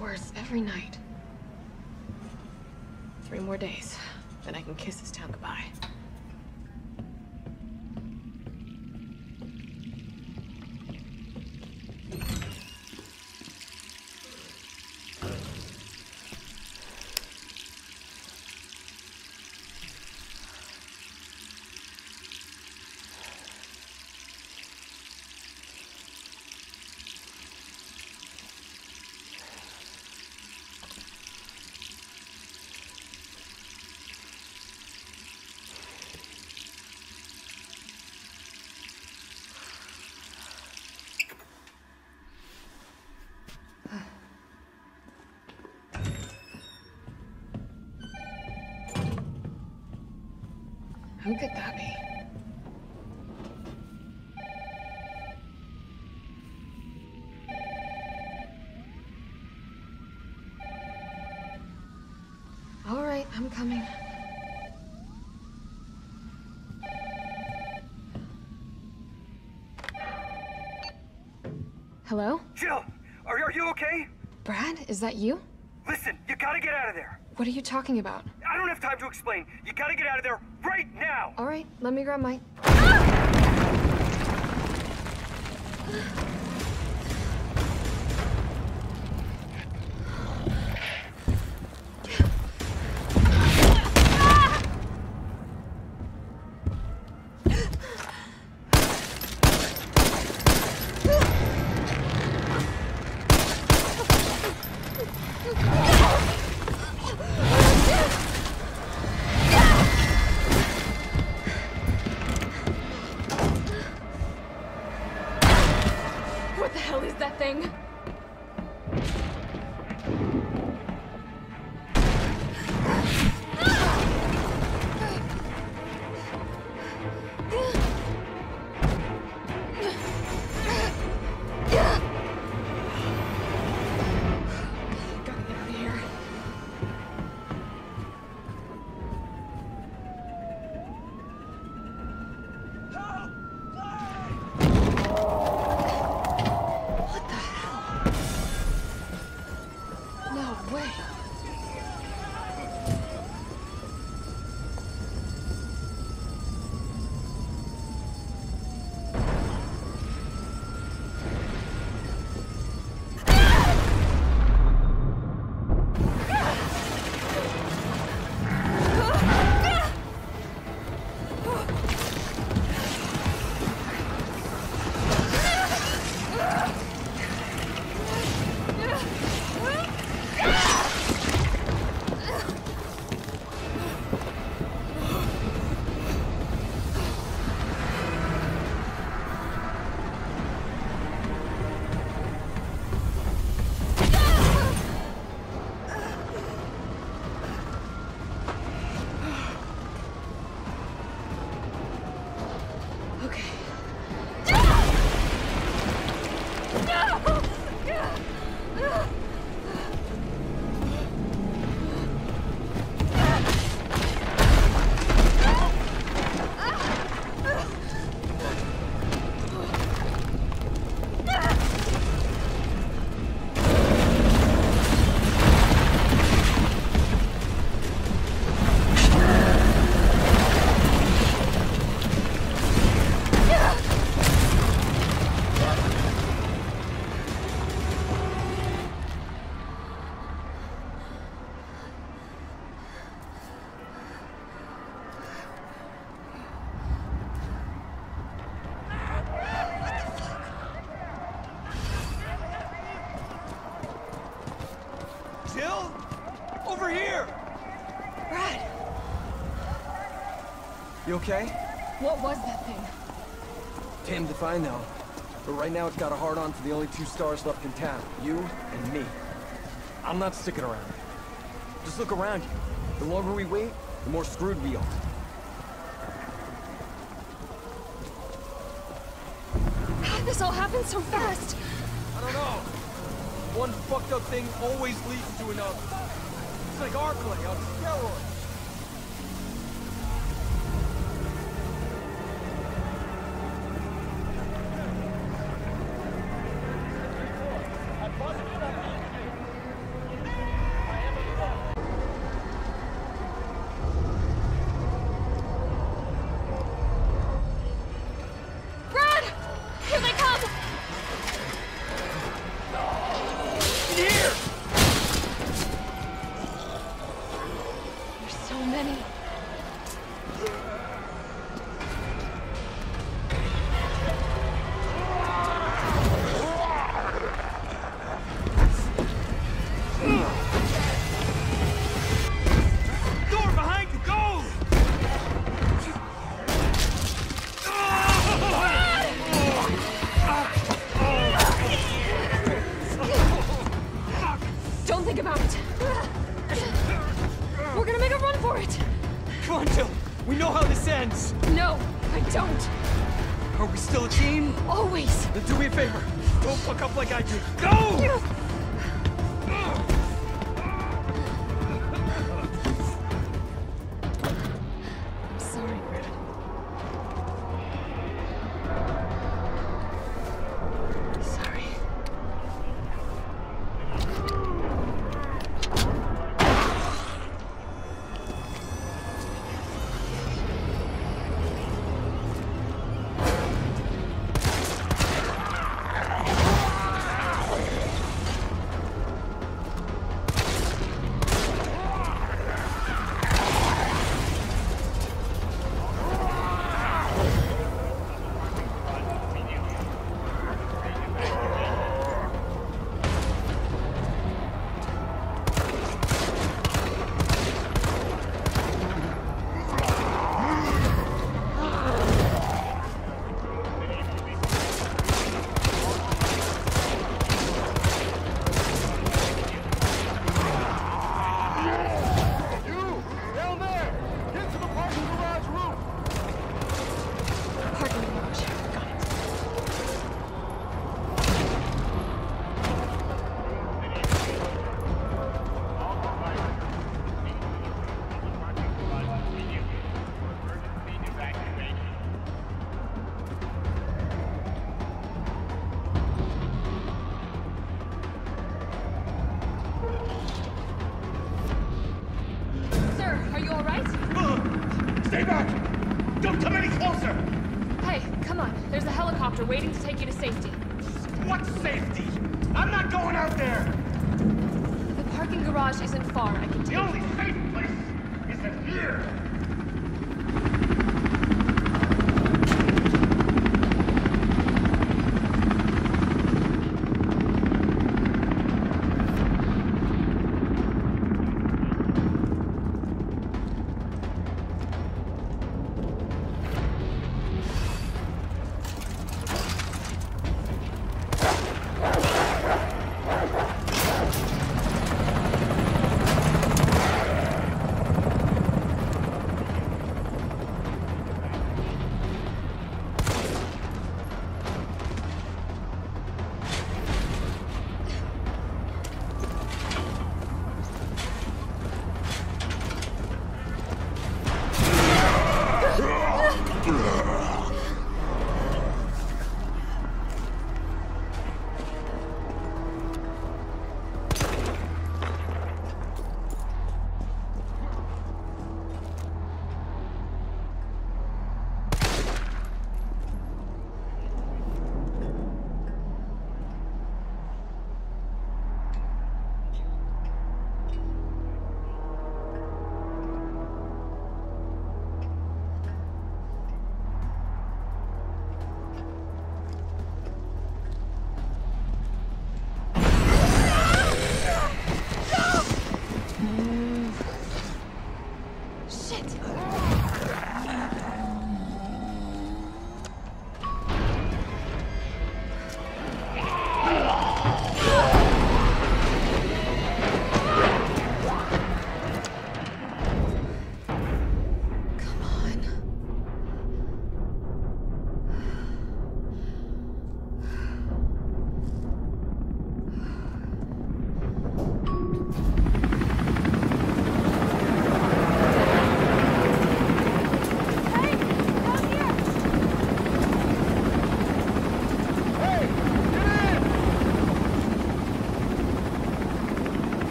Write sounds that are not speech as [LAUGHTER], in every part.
worse every night. Three more days, then I can kiss this town goodbye. Who could that be? All right, I'm coming. Hello? Jill, are, are you okay? Brad, is that you? Listen, you gotta get out of there. What are you talking about? I don't have time to explain. You gotta get out of there now. All right, let me grab my... What okay? what was that thing? Damned if I know. But right now it's got a hard on for the only two stars left in town. You and me. I'm not sticking around. Just look around you. The longer we wait, the more screwed we are. How'd this all happen so fast? I don't know. One fucked up thing always leads to another. It's like Arklay on steroids.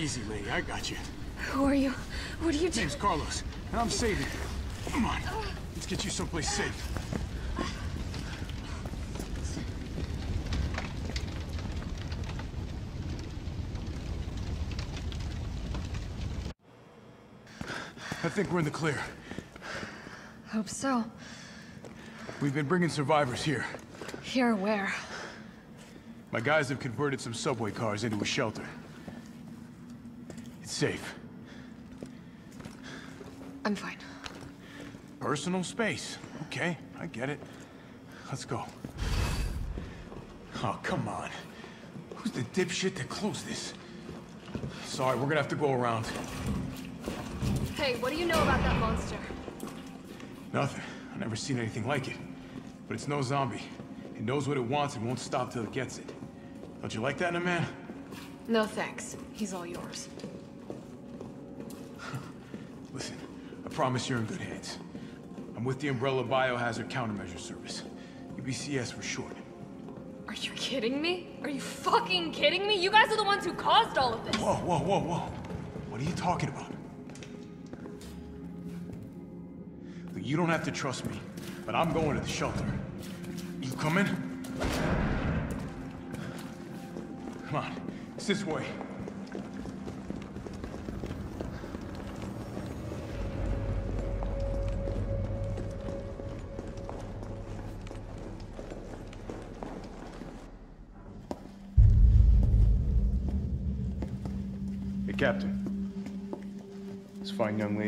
Easy, lady. I got you. Who are you? What are you doing? Name's Carlos, and I'm saving you. Come on. Let's get you someplace safe. I think we're in the clear. Hope so. We've been bringing survivors here. Here where? My guys have converted some subway cars into a shelter. Safe. I'm fine. Personal space. Okay, I get it. Let's go. Oh, come on. Who's the dipshit that closed this? Sorry, we're gonna have to go around. Hey, what do you know about that monster? Nothing. I've never seen anything like it. But it's no zombie. It knows what it wants and won't stop till it gets it. Don't you like that in a man? No thanks. He's all yours. Listen, I promise you're in good hands. I'm with the Umbrella Biohazard Countermeasure Service. UBCS for short. Are you kidding me? Are you fucking kidding me? You guys are the ones who caused all of this. Whoa, whoa, whoa, whoa. What are you talking about? Look, you don't have to trust me, but I'm going to the shelter. You coming? Come on, it's this way.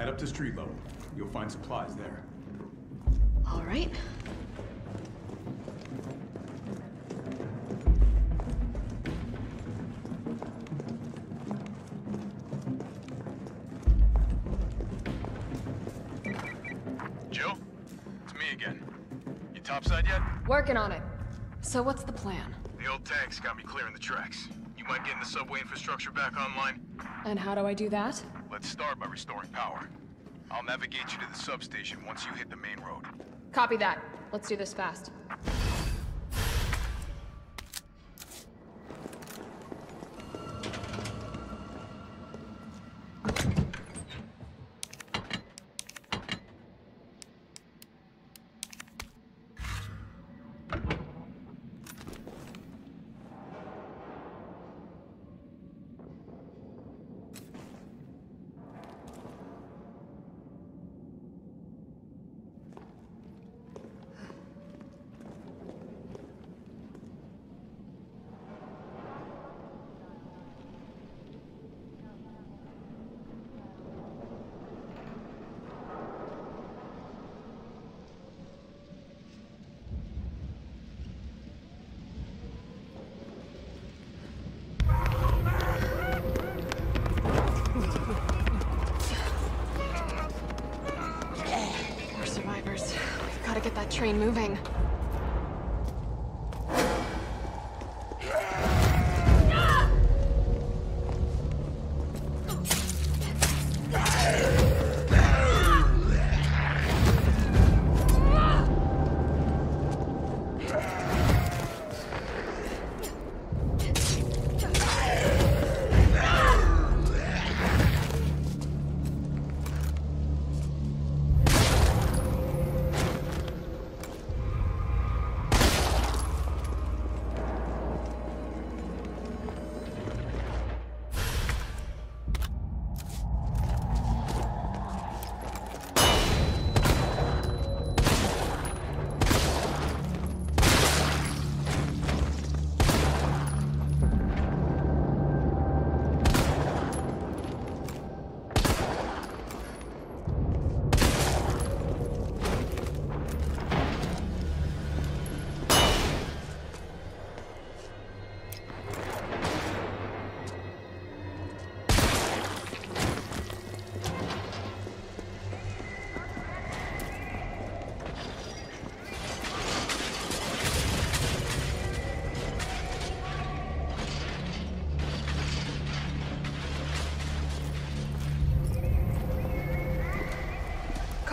Head up to street level. You'll find supplies there. All right. Jill? It's me again. You topside yet? Working on it. So what's the plan? The old tanks got me clearing the tracks. You mind getting the subway infrastructure back online? And how do I do that? Let's start by restoring power. I'll navigate you to the substation once you hit the main road. Copy that. Let's do this fast. Train moving.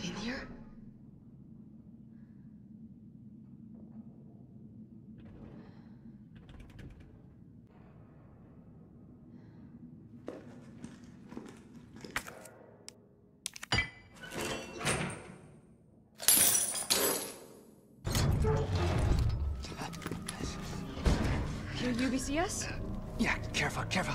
Someone in here? UBCS? Yeah, careful, careful.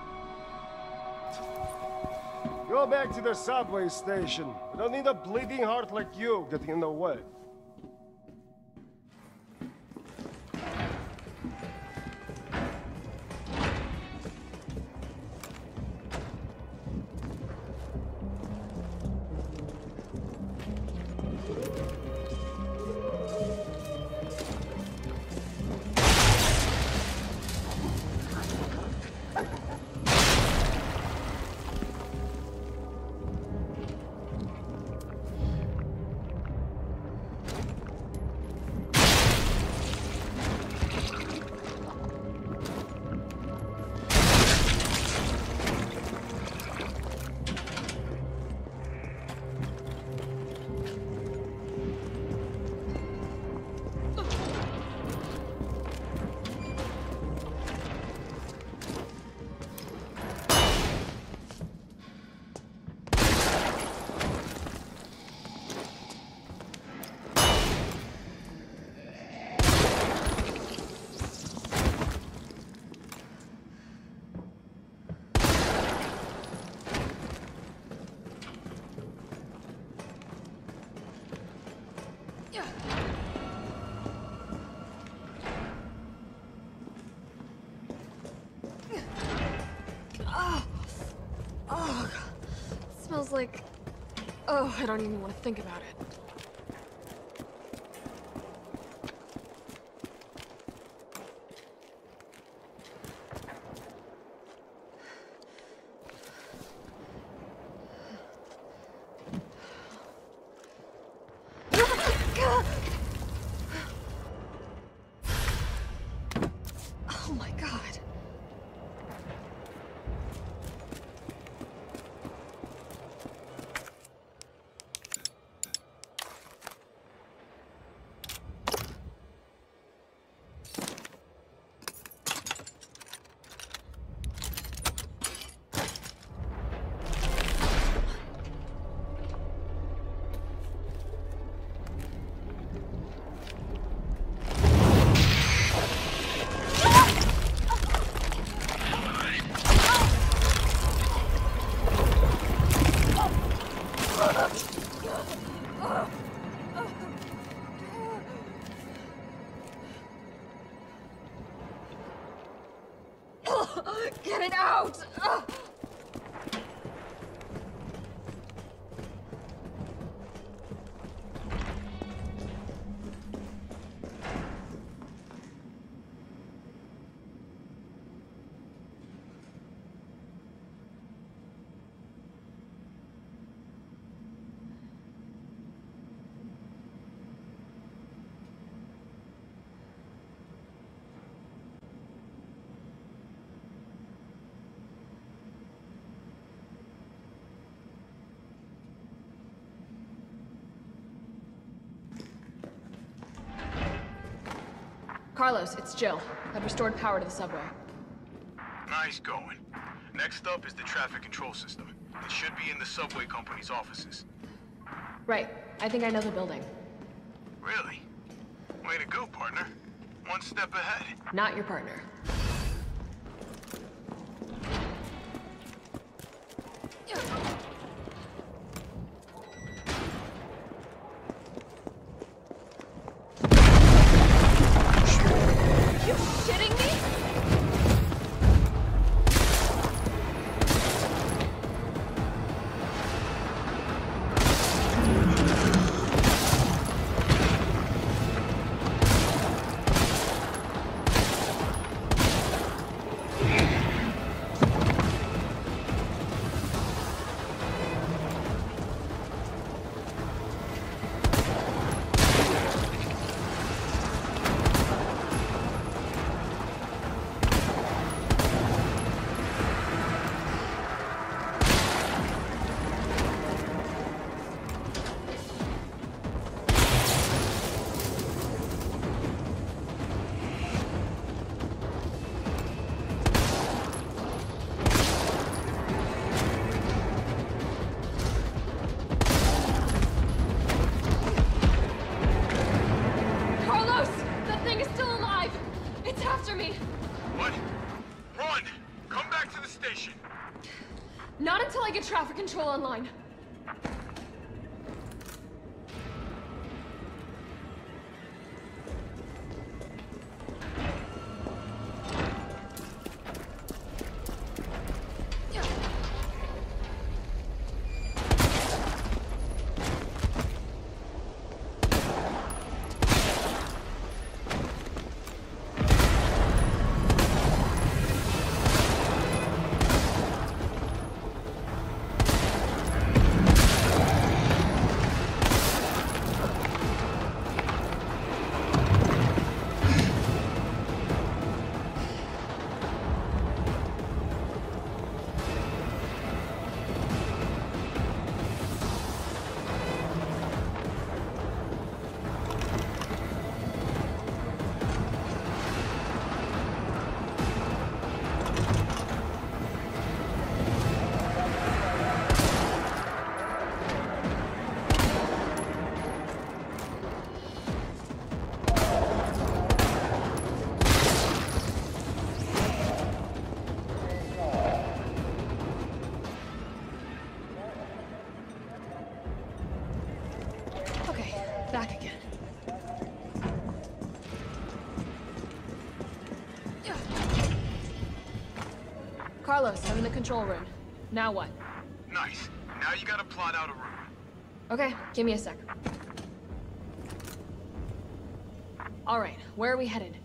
Go back to the subway station. We don't need a bleeding heart like you getting in the way. Oh, I don't even want to think about it. Get it out! Carlos, it's Jill. I've restored power to the subway. Nice going. Next up is the traffic control system. It should be in the subway company's offices. Right. I think I know the building. Really? Way to go, partner. One step ahead. Not your partner. Control online. Carlos, I'm in the control room. Now what? Nice. Now you gotta plot out a route. Okay, give me a sec. Alright, where are we headed?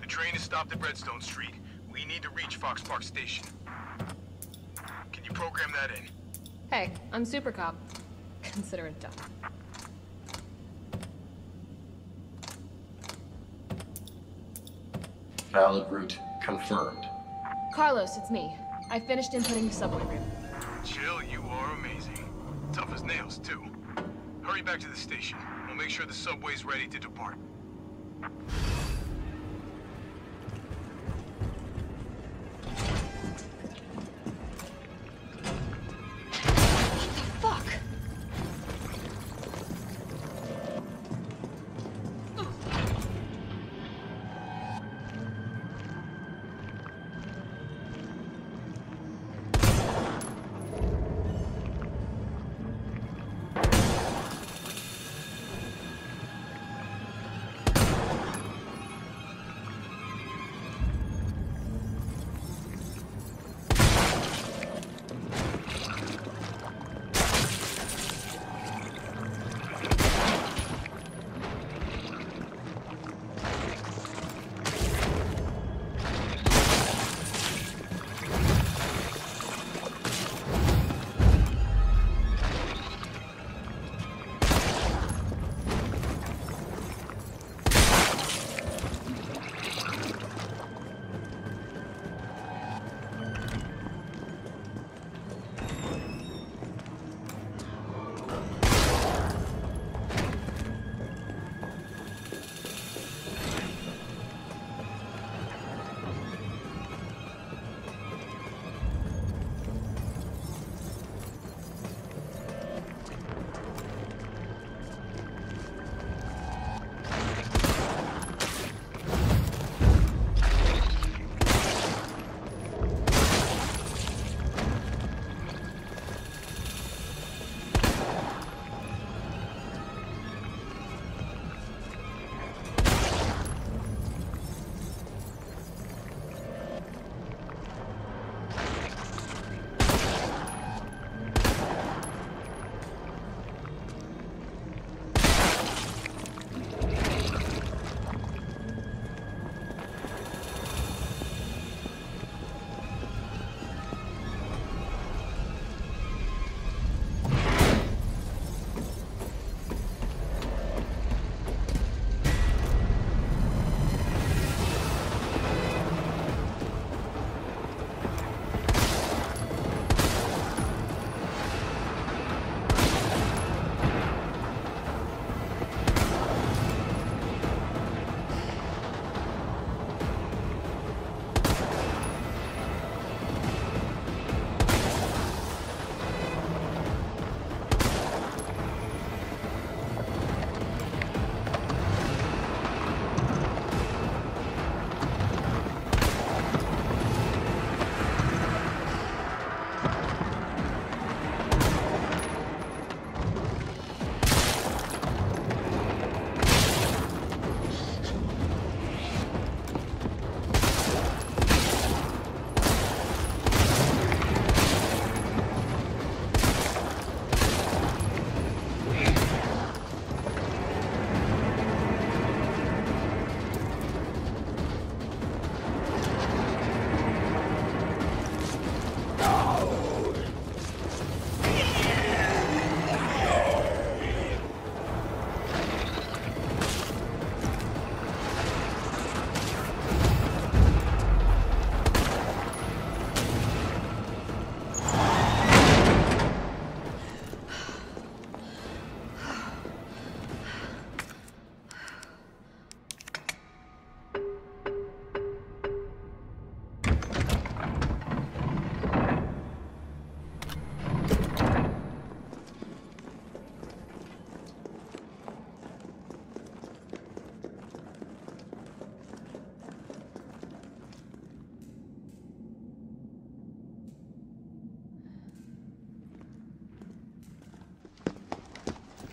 The train is stopped at Redstone Street. We need to reach Fox Park Station. Can you program that in? Hey, I'm Super Cop. [LAUGHS] Consider it done. Valid route confirmed. Carlos, it's me. I finished inputting the subway route. Jill, you are amazing. Tough as nails, too. Hurry back to the station. We'll make sure the subway's ready to depart.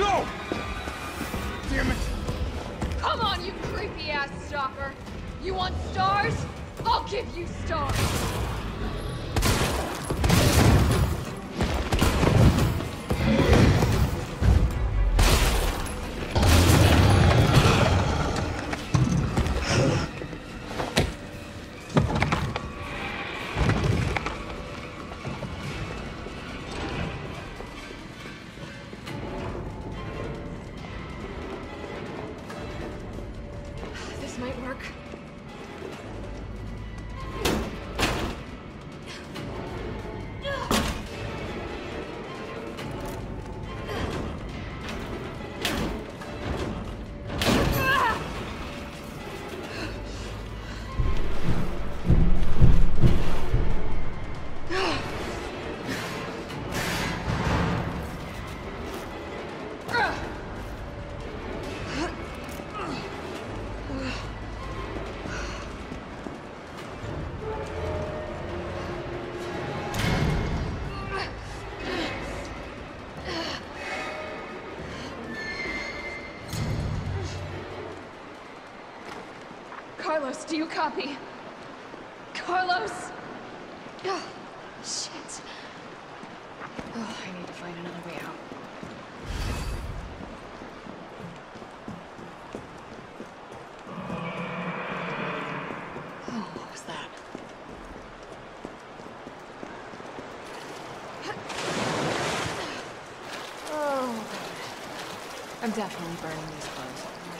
No! Damn it! Come on, you creepy ass stalker. You want stars? I'll give you stars. Carlos, do you copy? Carlos! Oh, shit. Oh, I need to find another way out. Oh, what was that? Oh. I'm definitely burning these clothes.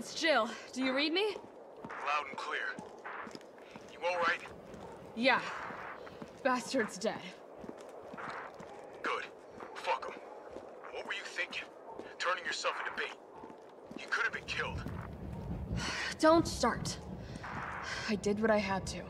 It's Jill. Do you read me? Loud and clear. You all right? Yeah. Bastard's dead. Good. Fuck him. What were you thinking? Turning yourself into bait. You could have been killed. [SIGHS] Don't start. I did what I had to.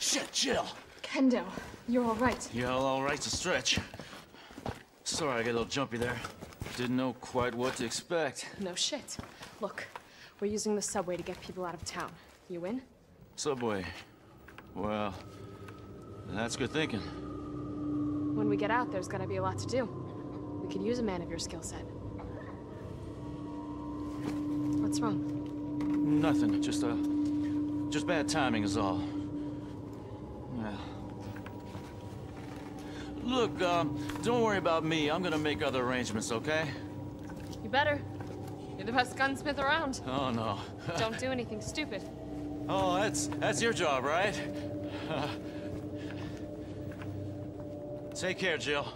Shit, Jill. Kendo, you're all right. Yeah, all right's a stretch. Sorry, I got a little jumpy there. Didn't know quite what to expect. No shit. Look, we're using the subway to get people out of town. You in? Subway. Well, that's good thinking. When we get out, there's gonna be a lot to do. We could use a man of your skill set. What's wrong? Nothing. Just uh, just bad timing is all. Well. Look, um, don't worry about me. I'm gonna make other arrangements, okay? You better. You're the best gunsmith around. Oh no. [LAUGHS] Don't do anything stupid. oh, that's that's your job, right? [LAUGHS] Take care, Jill.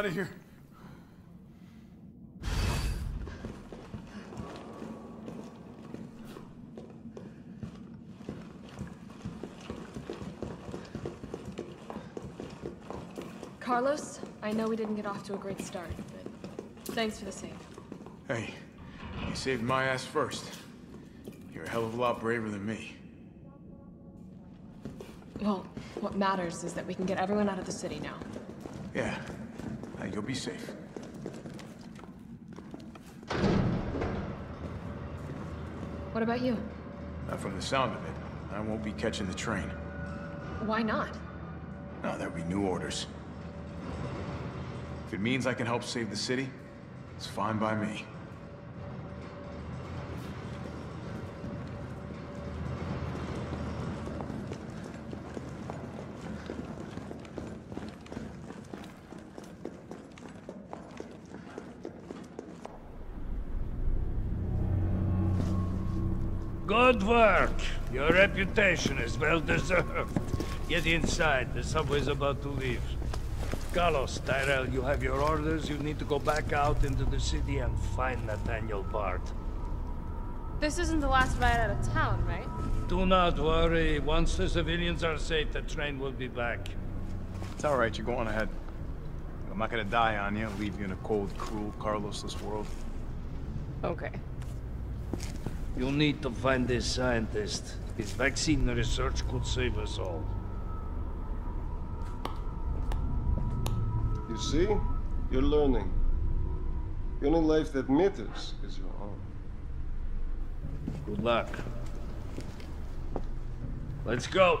Out of here. Carlos, I know we didn't get off to a great start, but thanks for the save. Hey, you saved my ass first. You're a hell of a lot braver than me. Well, what matters is that we can get everyone out of the city now. Yeah. Uh, you'll be safe. What about you? Not from the sound of it. I won't be catching the train. Why not? No, there'll be new orders. If it means I can help save the city, it's fine by me. Your reputation is well deserved. Get inside. The subway's about to leave. Carlos, Tyrell, you have your orders. You need to go back out into the city and find Nathaniel Bard. This isn't the last ride out of town, right? Do not worry. Once the civilians are safe, the train will be back. It's all right. You go on ahead. I'm not gonna die on you. Leave you in a cold, cruel, Carlosless world. Okay. You'll need to find this scientist. His vaccine research could save us all. You see? You're learning. The only life that matters is your own. Good luck. Let's go.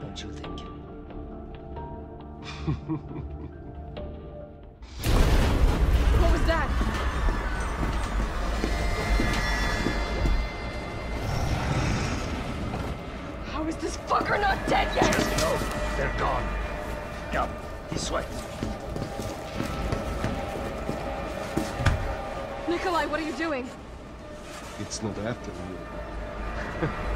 Don't you think? [LAUGHS] What was that? How is this fucker not dead yet? No, they're gone. Come, this way. Nikolai, what are you doing? It's not after you. [LAUGHS]